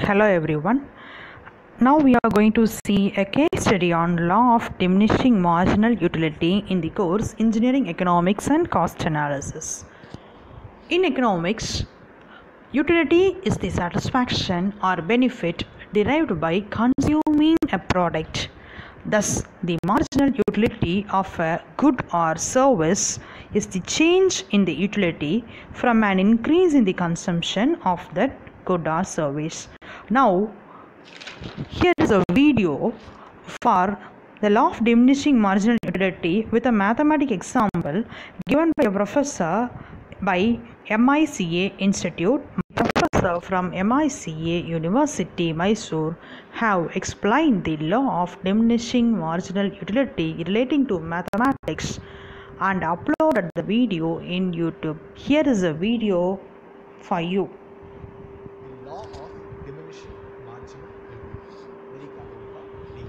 Hello everyone. Now we are going to see a case study on law of diminishing marginal utility in the course Engineering Economics and Cost Analysis. In economics, utility is the satisfaction or benefit derived by consuming a product. Thus, the marginal utility of a good or service is the change in the utility from an increase in the consumption of that good or service. Now, here is a video for the law of diminishing marginal utility with a mathematical example given by a professor by MICA Institute. Professor from MICA University, Mysore, have explained the law of diminishing marginal utility relating to mathematics and uploaded the video in YouTube. Here is a video for you. the law of diminishing marginal utility, very commonly called DE.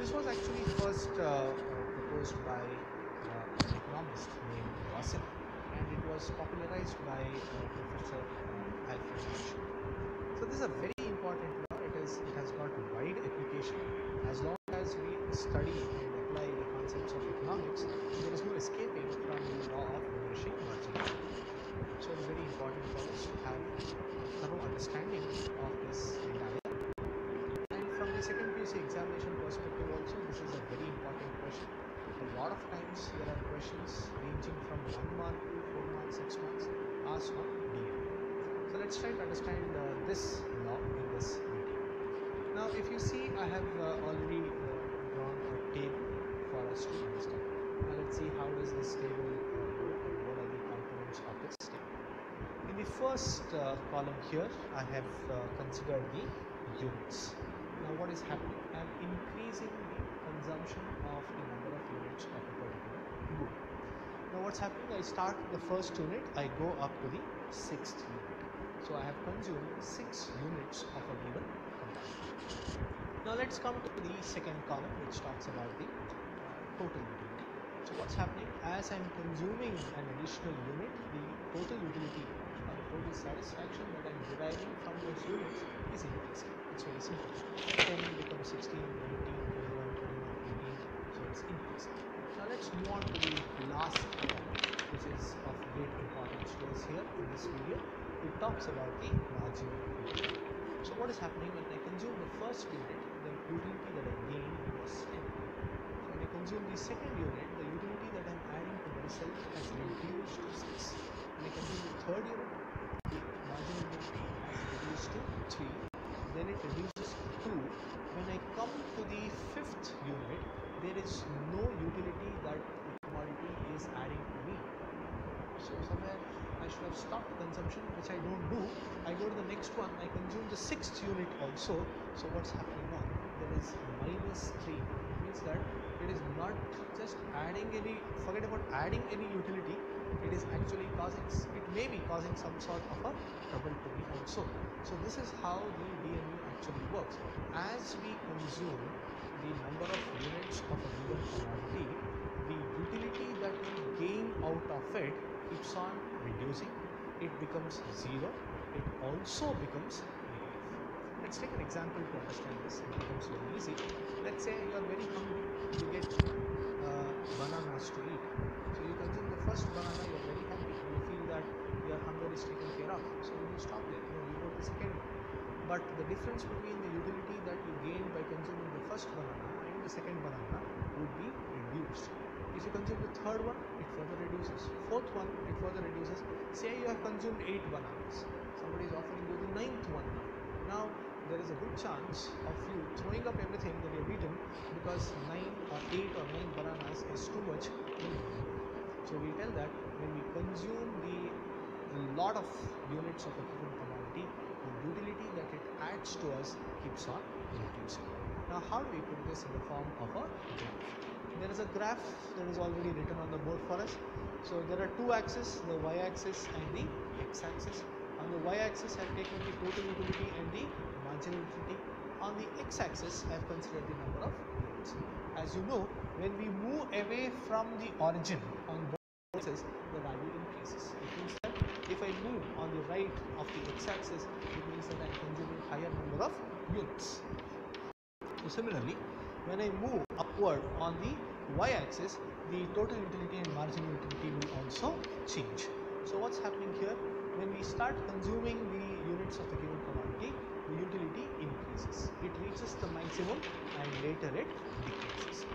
This was actually first uh, uh, proposed by uh, an economist named Russell and it was popularized by Professor Alfred Marshall. So this is a very important law. It is it has got wide application. As long as we study and apply the concepts of economics, there is no escaping from the law of diminishing marginal utility. So it's very important for us to have thorough understanding of this entire. And from the second PUC examination perspective also, this is a very important question. A lot of times there are questions ranging from 1 mark to 4 marks, 6 marks asked on DA. So let's try to understand uh, this law in this video. Now if you see I have uh, already uh, drawn a table for us to understand. Now let's see how does this table uh, work and what are the components of this table. In the first uh, column here, I have considered the units. Now, what is happening? I am increasing the consumption of the number of units of a particular good. Now, what's happening? I start the first unit, I go up to the sixth unit. So, I have consumed six units of a given commodity. Now, let's come to the second column, which talks about the uh, total utility. So what's happening as I'm consuming an additional unit, the total utility or the total satisfaction that I'm deriving from those units is increasing. It's very simple. 10 becomes 16, 19, 21, 21, 18. So it's increasing. Now let's move on to the last column, which is of great importance to us here in this video. It talks about the marginal utility. So what is happening when I consume the first unit, the utility that I gain was 10 when I consume the second unit, the utility that I'm adding to myself has reduced to 6. When I consume the third unit, the marginal utility has reduced to 3. Then it reduces to 2. When I come to the fifth unit, there is no utility that the commodity is adding to me. So somewhere Should have stopped consumption, which I don't do. I go to the next one, I consume the sixth unit also. So what's happening now? There is minus 3 It means that it is not just adding any forget about adding any utility it is actually causing it may be causing some sort of a trouble to me also so this is how the dmu actually works as we consume the number of units of a given commodity the utility that we gain out of it keeps on reducing it becomes zero. It also becomes negative. Let's take an example to understand this. It becomes very easy. Let's say you are very hungry. You get uh, bananas to eat so you consume the first banana you are very hungry. You feel that your hunger is taken care of. So you stop there. You go to the second one. But the difference between the utility that you gain by consuming the first banana and the second banana would be reduced if you consume the third one it further reduces fourth one it further reduces say you have consumed eight bananas somebody is offering you the ninth one now now there is a good chance of you throwing up everything that you've eaten because 9 or 8 or 9 bananas is too much. So we tell that when we consume the lot of units of a given commodity, the utility that it adds to us keeps on reducing. Now how do we put this in the form of a graph? There is a graph that is already written on the board for us. So there are two axes, the y-axis and the x-axis. On the y-axis I have taken the total utility and the marginal utility. On the x-axis I have considered the number of units. As you know, when we move away from the origin on both axes, the value increases. It means that if I move on the right of the x-axis, it means that I am consuming higher number of units. So similarly, when I move upward on the y-axis, the total utility and marginal utility will also change. So what's happening here? When we start consuming the units of the given commodity, the utility increases. It reaches the maximum and later it decreases.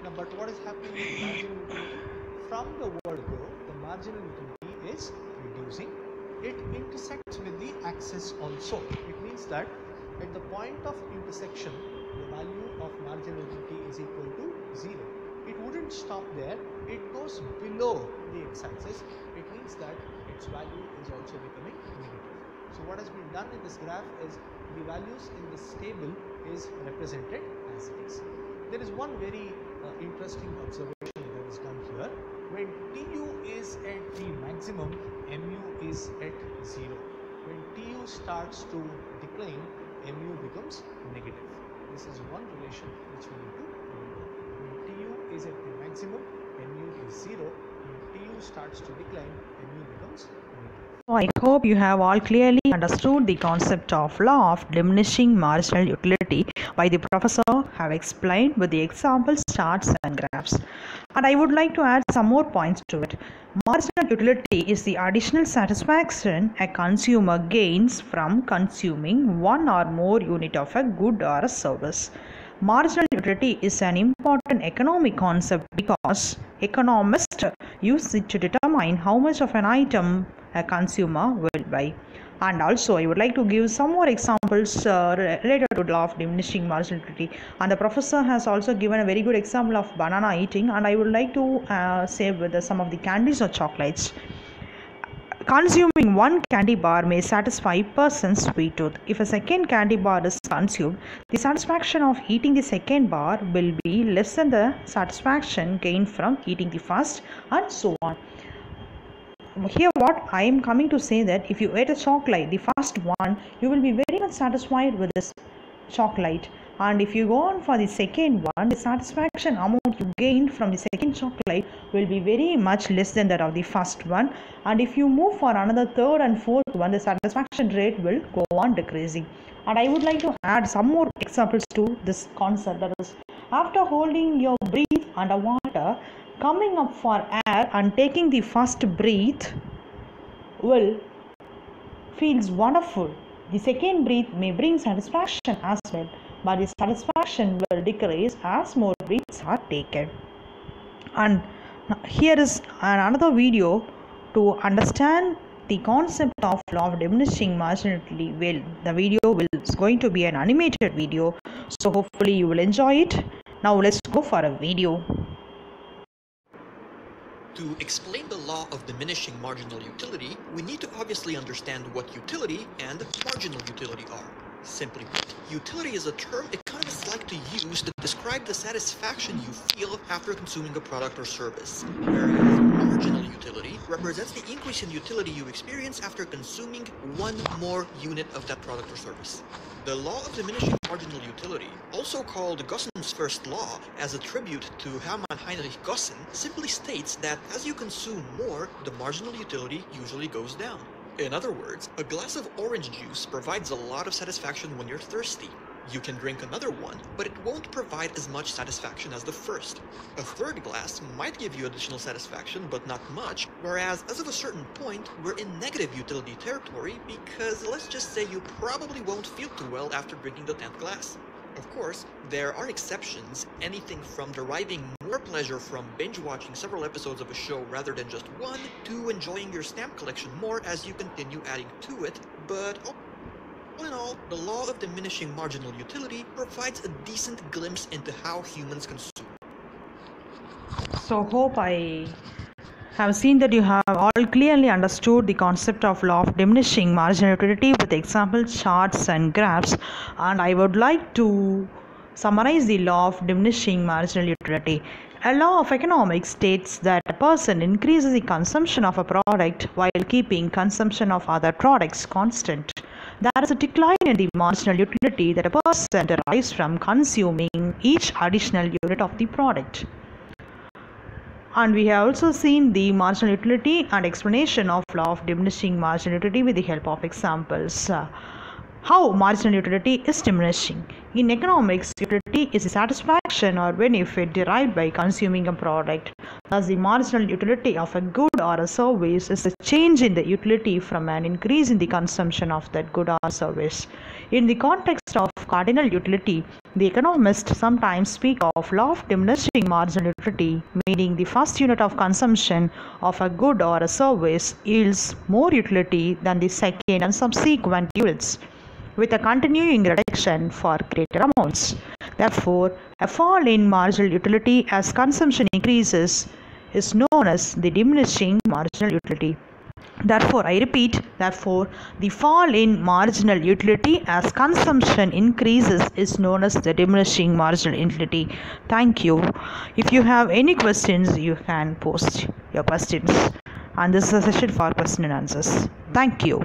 Now, but what is happening with marginal utility? From the word go, the marginal utility is reducing. It intersects with the axis also. It means that at the point of intersection, the value of marginal utility is equal to 0. It wouldn't stop there, it goes below the x-axis. It means that its value is also becoming negative. So what has been done in this graph is the values in this table is represented as it is. There is one very uh, interesting observation that is done here. When TU is at the maximum, MU is at 0. When TU starts to decline, MU becomes negative. This is one relation which we need to remember. When TU is at the maximum, MU is 0. When TU starts to decline, MU. So I hope you have all clearly understood the concept of law of diminishing marginal utility by the professor have explained with the examples, charts and graphs. And I would like to add some more points to it. Marginal utility is the additional satisfaction a consumer gains from consuming one or more unit of a good or a service. Marginal utility is an important economic concept because economists use it to determine how much of an item consumer buy. And also, I would like to give some more examples uh, related to the law of diminishing marginal utility. And the professor has also given a very good example of banana eating. And I would like to uh, say with some of the candies or chocolates. Consuming one candy bar may satisfy person's sweet tooth. If a second candy bar is consumed, the satisfaction of eating the second bar will be less than the satisfaction gained from eating the first, and so on. Here, what I am coming to say that if you ate a chocolate, the first one, you will be very much satisfied with this chocolate and if you go on for the second one the satisfaction amount you gained from the second chocolate will be very much less than that of the first one. And if you move for another third and fourth one the satisfaction rate will go on decreasing. And i would like to add some more examples to this concept. That is after holding your breath underwater coming up for air and taking the first breath will feels wonderful. The second breath may bring satisfaction as well, but the satisfaction will decrease as more breaths are taken. And here is another video to understand the concept of law of diminishing marginality. Well the video will is going to be an animated video so hopefully you will enjoy it. Now let's go for a video To explain the law of diminishing marginal utility, we need to obviously understand what utility and marginal utility are. Simply put, utility is a term economists like to use to describe the satisfaction you feel after consuming a product or service, whereas utility represents the increase in utility you experience after consuming one more unit of that product or service. The law of diminishing marginal utility, also called Gossen's first law as a tribute to Hermann Heinrich Gossen, simply states that as you consume more, the marginal utility usually goes down. In other words, a glass of orange juice provides a lot of satisfaction when you're thirsty. You can drink another one, but it won't provide as much satisfaction as the first. A third glass might give you additional satisfaction, but not much, whereas as of a certain point, we're in negative utility territory because let's just say you probably won't feel too well after drinking the 10th glass. Of course, there are exceptions, anything from deriving more pleasure from binge watching several episodes of a show rather than just one, to enjoying your stamp collection more as you continue adding to it, but all in all, the law of diminishing marginal utility provides a decent glimpse into how humans consume. So, hope I have seen that you have all clearly understood the concept of law of diminishing marginal utility with example charts and graphs and I would like to summarize the law of diminishing marginal utility. A law of economics states that a person increases the consumption of a product while keeping consumption of other products constant. There is a decline in the marginal utility that a person derives from consuming each additional unit of the product and we have also seen the marginal utility and explanation of law of diminishing marginal utility with the help of examples. How marginal utility is diminishing. In economics, utility is a satisfaction or benefit derived by consuming a product. Thus, the marginal utility of a good or a service is a change in the utility from an increase in the consumption of that good or service. In the context of cardinal utility, the economists sometimes speak of law of diminishing marginal utility, meaning the first unit of consumption of a good or a service yields more utility than the second and subsequent units with a continuing reduction for greater amounts. Therefore, a fall in marginal utility as consumption increases is known as the diminishing marginal utility. Therefore, I repeat, therefore, the fall in marginal utility as consumption increases is known as the diminishing marginal utility. Thank you. If you have any questions, you can post your questions. And this is a session for question and answers. Thank you.